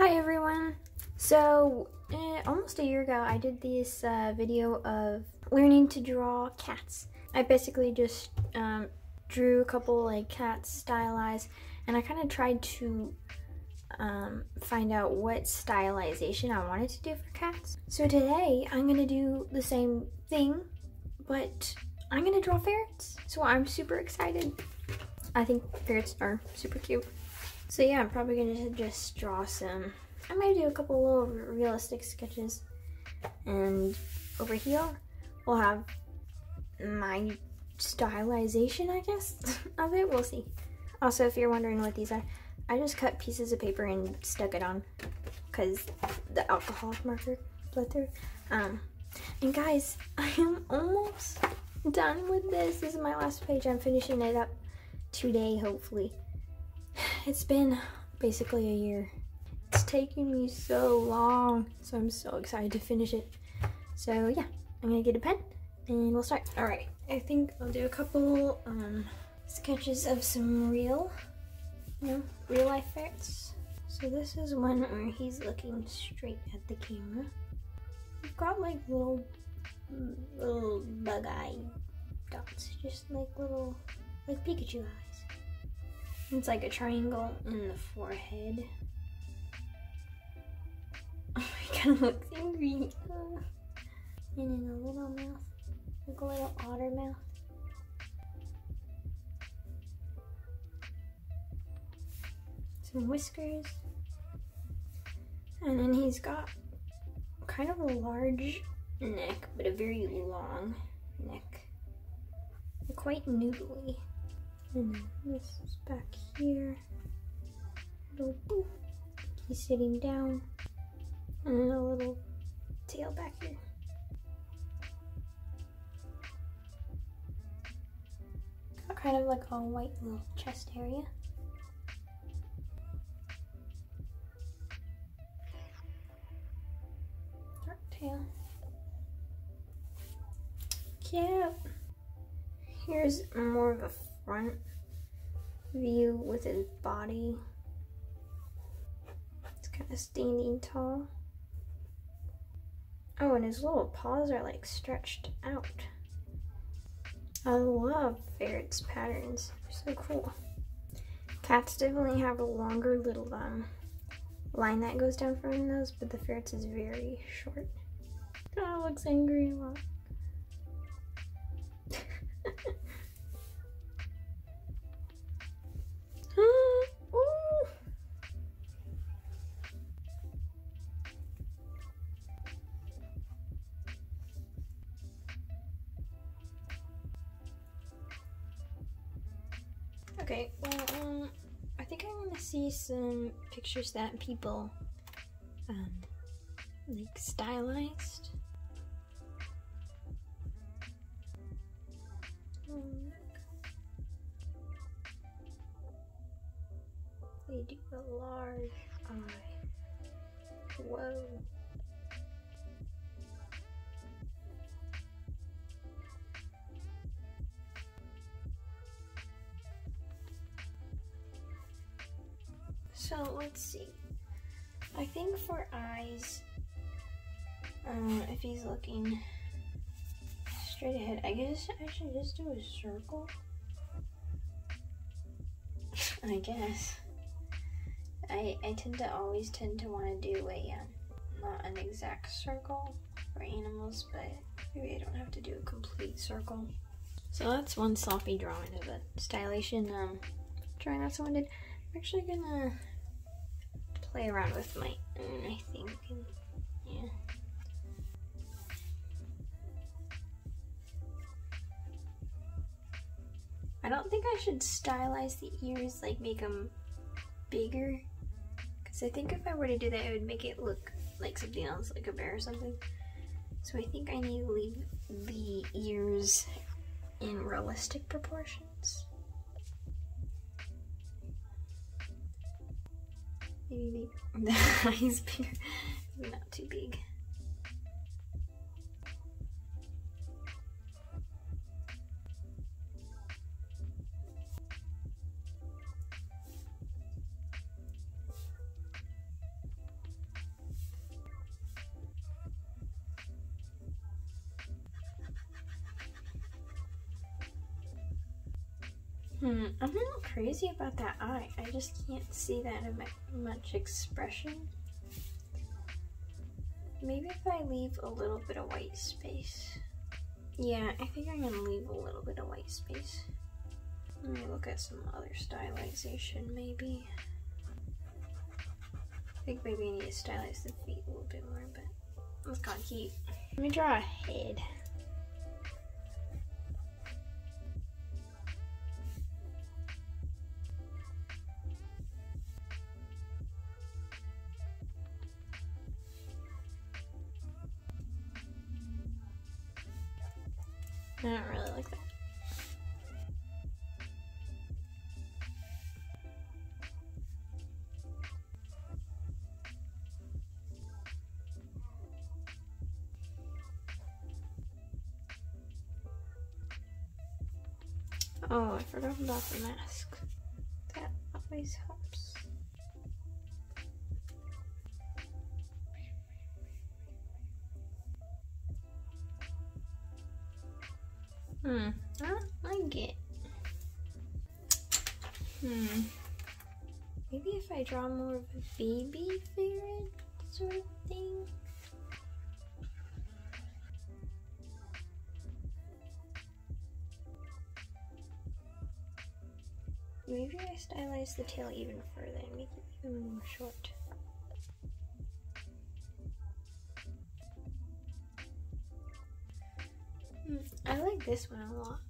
Hi everyone! So, eh, almost a year ago I did this uh, video of learning to draw cats. I basically just um, drew a couple like cats stylized and I kind of tried to um, find out what stylization I wanted to do for cats. So today I'm going to do the same thing but I'm going to draw ferrets. So I'm super excited. I think ferrets are super cute. So yeah, I'm probably gonna just draw some. I might do a couple little realistic sketches. And over here, we'll have my stylization, I guess, of it. We'll see. Also, if you're wondering what these are, I just cut pieces of paper and stuck it on because the alcohol marker bled through. Um, and guys, I am almost done with this. This is my last page. I'm finishing it up today, hopefully. It's been basically a year. It's taking me so long, so I'm so excited to finish it. So yeah, I'm gonna get a pen and we'll start. All right, I think I'll do a couple um, sketches of some real, you know, real life ferrets. So this is one where he's looking straight at the camera. We've got like little, little bug eye dots, just like little, like Pikachu eyes. It's like a triangle in the forehead. Oh, kind of looks angry. And in a little mouth, like a little otter mouth. Some whiskers. And then he's got kind of a large neck, but a very long neck. Quite noodly. And then this is back here. Little boop. He's sitting down. And a little tail back here. Got kind of like a white little chest area. Dark tail. Cute. Here's more of a front view with his body. It's kind of standing tall. Oh, and his little paws are like stretched out. I love ferrets patterns. They're so cool. Cats definitely have a longer little um line that goes down from the nose, but the ferrets is very short. Oh, looks angry a lot. Okay, well, um, I think I want to see some pictures that people, um, like stylized. They do a large eye. Whoa. Let's see. I think for eyes, uh, if he's looking straight ahead, I guess I should just do a circle. I guess. I, I tend to always tend to want to do a, um, not an exact circle for animals, but maybe I don't have to do a complete circle. So that's one sloppy drawing of a stylization um, drawing that someone did. I'm actually gonna play around with my own, I think. And, yeah. I don't think I should stylize the ears, like make them bigger. Because I think if I were to do that, it would make it look like something else, like a bear or something. So I think I need to leave the ears in realistic proportions. Maybe the eyes bigger, not too big. Hmm, I'm a little crazy about that eye. I just can't see that much expression. Maybe if I leave a little bit of white space. Yeah, I think I'm gonna leave a little bit of white space. Let me look at some other stylization, maybe. I think maybe I need to stylize the feet a little bit more, but kind of cute. Let me draw a head. I don't really like that. Oh, I forgot about the mask. That always helps. Hmm, I don't like it. Hmm. Maybe if I draw more of a baby ferret sort of thing. Maybe I stylize the tail even further and make it even more short. This one a lot.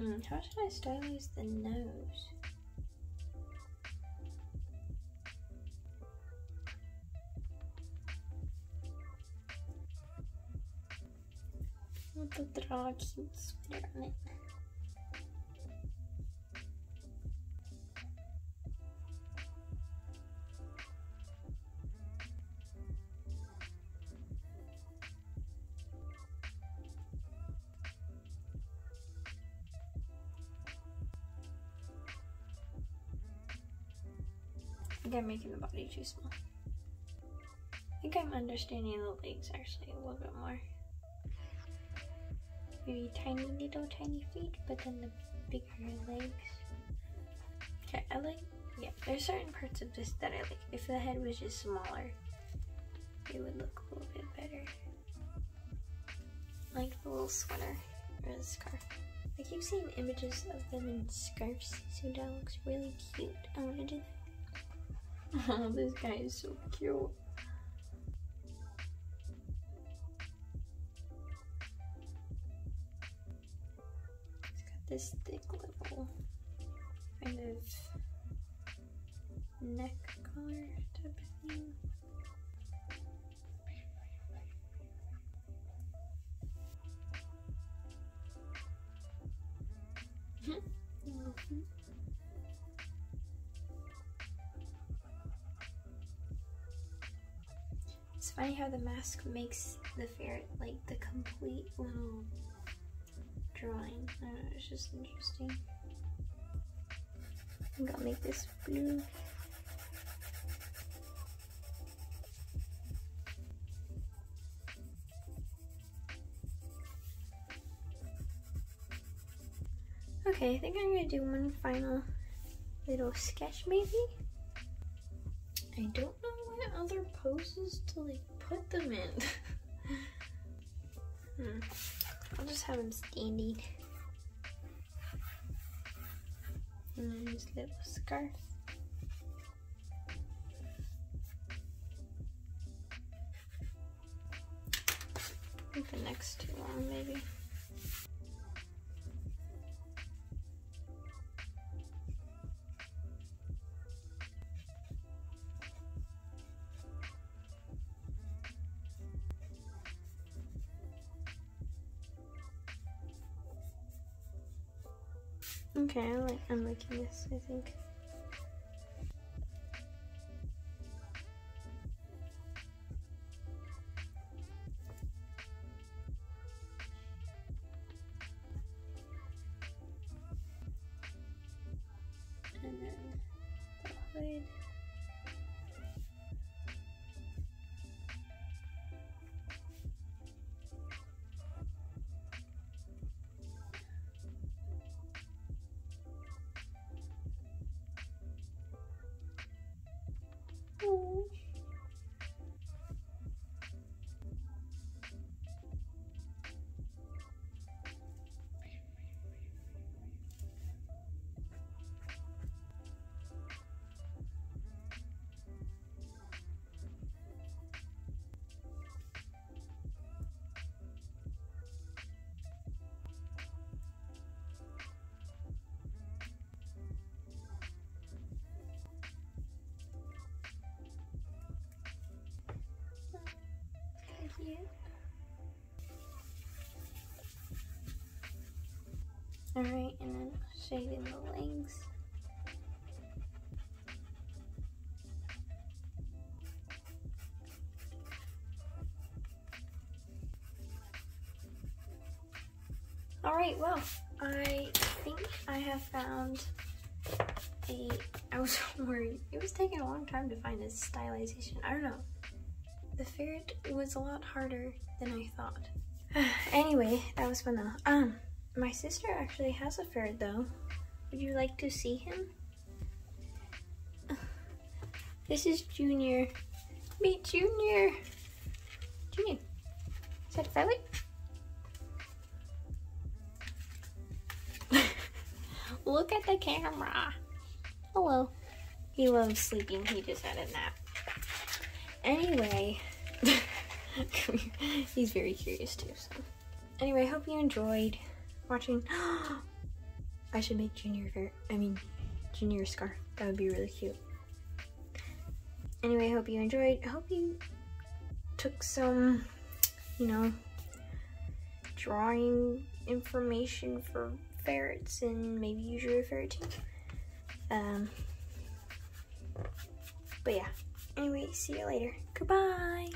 Mm, how should I stylize the nose? want to draw a cute sweater on it. I think I'm making the body too small. I think I'm understanding the legs actually a little bit more Maybe tiny little tiny feet, but then the bigger legs. Okay, I like, yeah, there's certain parts of this that I like. If the head was just smaller, it would look a little bit better. Like the little sweater or the scarf. I keep seeing images of them in scarves, so that looks really cute. I want to do that. Oh, this guy is so cute. He's got this thick little kind of neck collar type of thing. Funny how the mask makes the ferret like the complete little drawing. I don't know, it's just interesting. I think I'll make this blue. Okay, I think I'm gonna do one final little sketch maybe. I don't other poses to like put them in. hmm. I'll just have him standing. And then his little scarf. The next too long maybe. Okay, I like I'm liking this, I think. Alright, and then shading the legs. Alright, well, I think I have found a, I was worried, it was taking a long time to find this stylization, I don't know. The ferret was a lot harder than I thought. anyway, that was fun though. Um, my sister actually has a ferret though. Would you like to see him? This is Junior. Meet Junior. Junior. Is that Violet? Look at the camera. Hello. He loves sleeping. He just had a nap. Anyway, he's very curious too. So, anyway, hope you enjoyed watching. I should make Junior fair. I mean, Junior scarf. That would be really cute. Anyway, I hope you enjoyed. I hope you took some, you know, drawing information for ferrets and maybe use your ferret too. Um, but yeah. Anyway, see you later. Goodbye.